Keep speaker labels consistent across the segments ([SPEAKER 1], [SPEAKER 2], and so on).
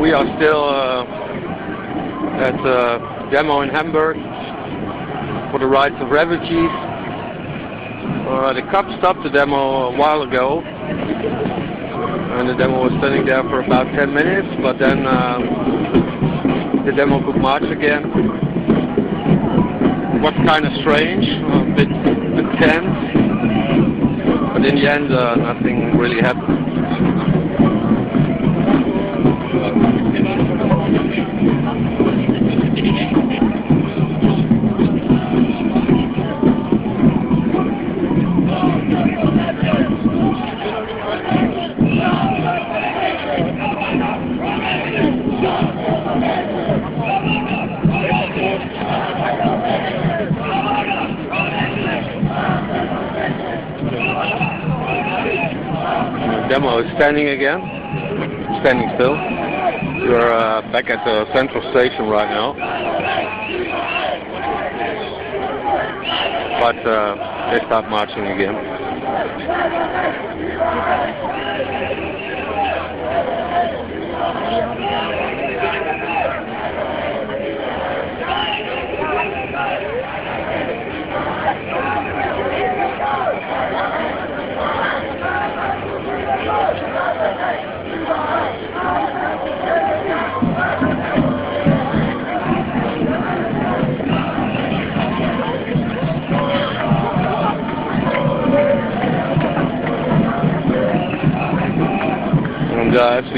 [SPEAKER 1] We are still uh, at the demo in Hamburg for the rights of refugees. Uh, the cop stopped the demo a while ago and the demo was standing there for about 10 minutes but then uh, the demo could march again. It was kind of strange, a bit, a bit tense, but in the end uh, nothing really happened. demo standing again, standing still. We're uh, back at the central station right now. But uh, they stopped marching again.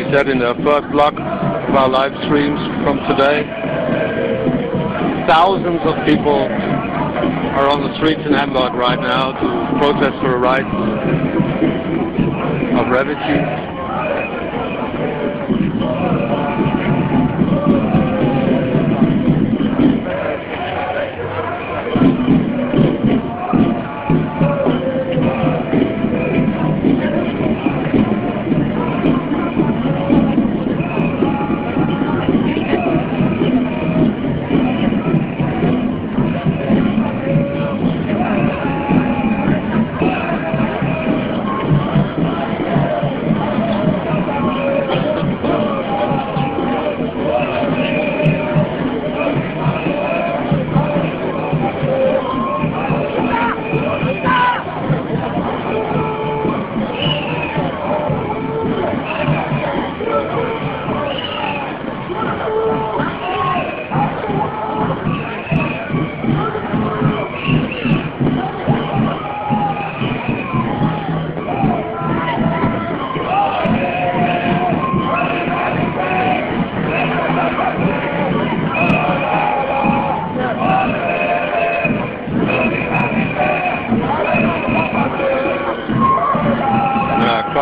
[SPEAKER 1] We said in the first block of our live streams from today, thousands of people are on the streets in Hamburg right now to protest for the rights of refugees.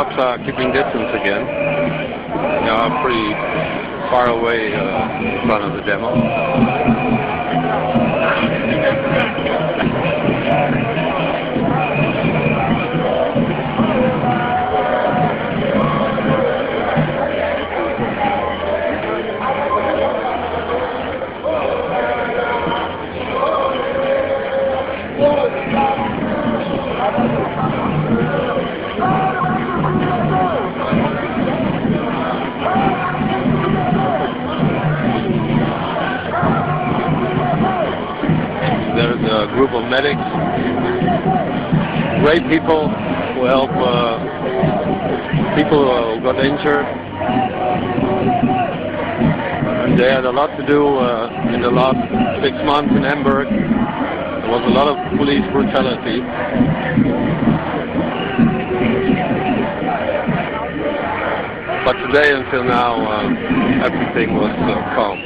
[SPEAKER 1] Are keeping distance again. They are pretty far away uh, in front of the demo. medics, great people who help uh, people who got injured. And they had a lot to do uh, in the last six months in Hamburg. There was a lot of police brutality. But today until now, uh, everything was uh, calm.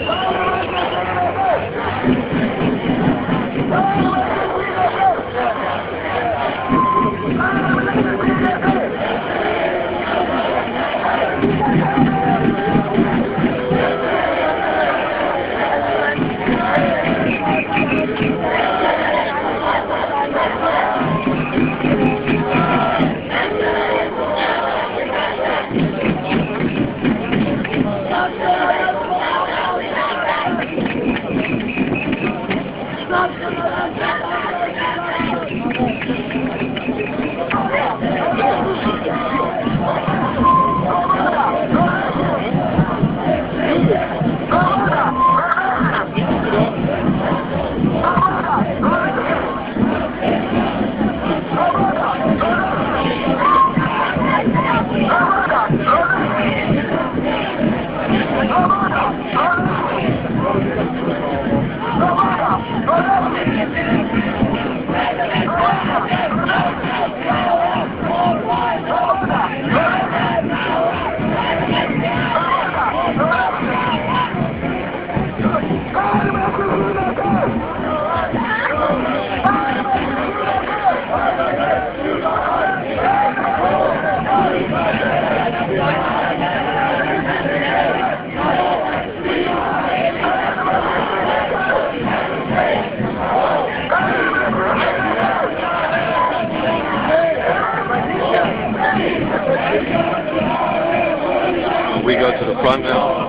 [SPEAKER 1] We go to the front now.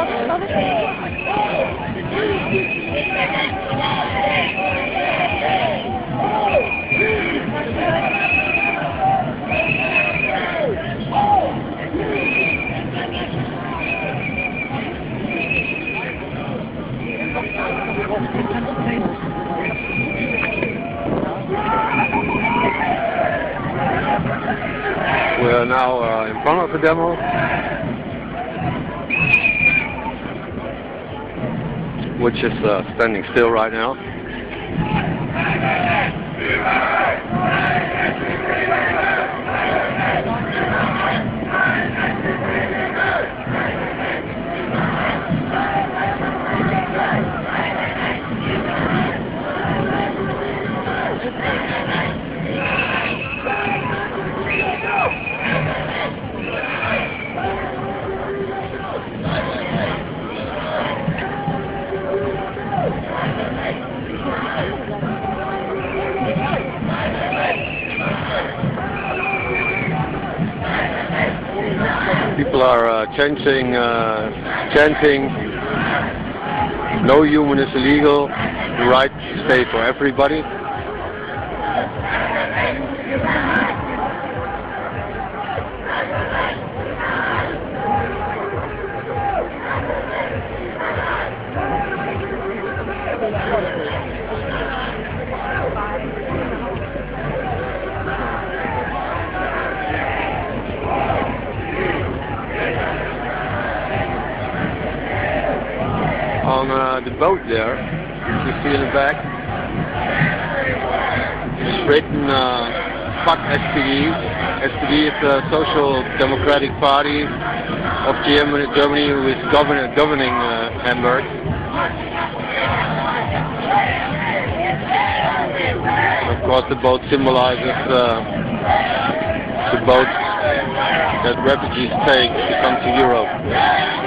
[SPEAKER 1] We are now uh, in front of the demo. Which is uh, standing still right now. Chanting, uh, chanting, no human is illegal, the right to stay for everybody. Boat there, see in the back. It's written uh, fuck SPD. SPD is the Social Democratic Party of Germany, Germany who is govern governing uh, Hamburg. Of course, the boat symbolizes uh, the boat that refugees take to come to Europe.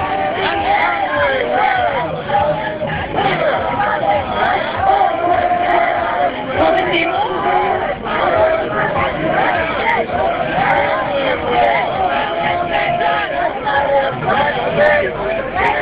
[SPEAKER 1] You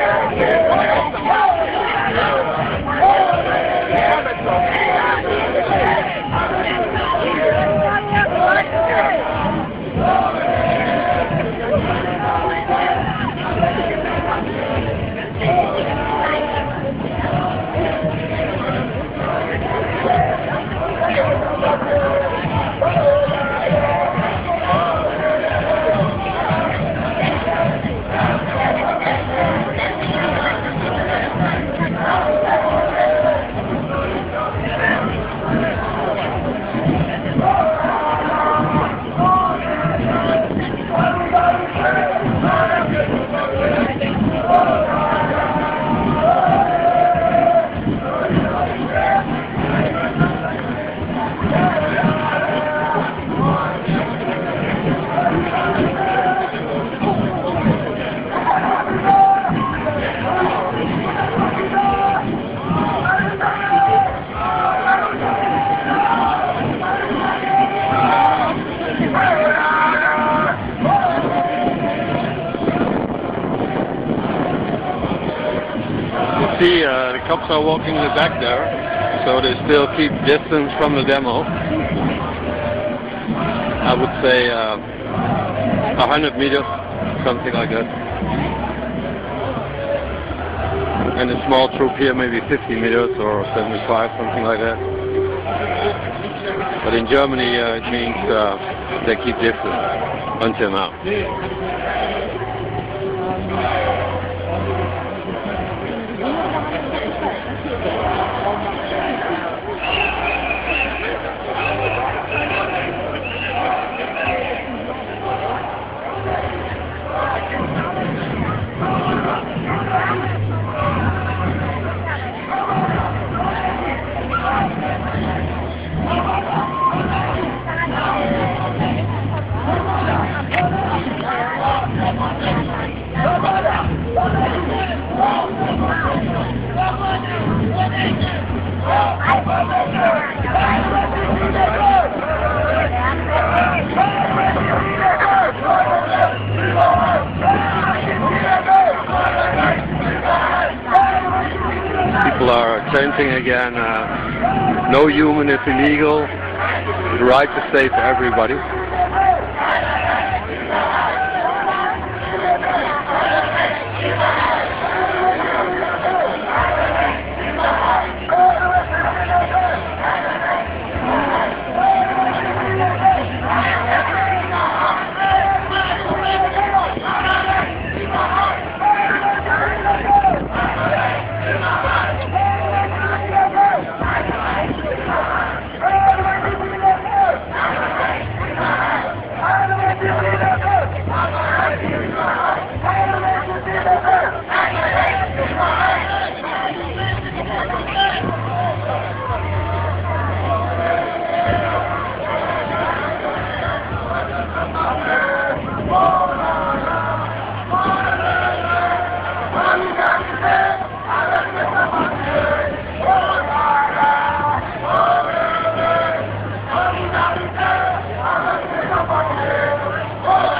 [SPEAKER 1] see, uh, the cops are walking in the back there, so they still keep distance from the demo. I would say uh, 100 meters, something like that. And a small troop here, maybe 50 meters or 75, something like that. But in Germany, uh, it means uh, they keep distance until now. Again. Uh, no human is illegal. The right to stay for everybody.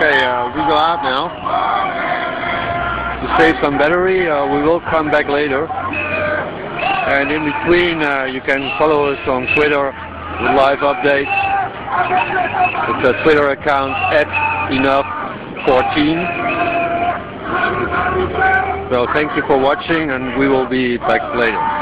[SPEAKER 1] Okay, uh, we go out now. To save some battery, uh, we will come back later. And in between, uh, you can follow us on Twitter with live updates. It's a Twitter account at enough14. So thank you for watching and we will be back later.